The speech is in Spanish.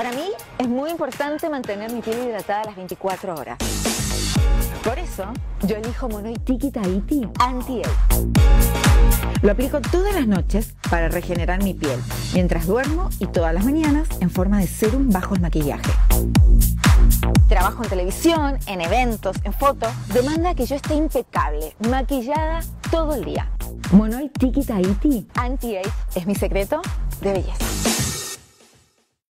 Para mí es muy importante mantener mi piel hidratada las 24 horas. Por eso, yo elijo Monoi Tiki Tahiti Anti-Age. Lo aplico todas las noches para regenerar mi piel, mientras duermo y todas las mañanas en forma de serum bajo el maquillaje. Trabajo en televisión, en eventos, en fotos. Demanda que yo esté impecable, maquillada todo el día. Monoi Tiki Tahiti Anti-Age es mi secreto de belleza.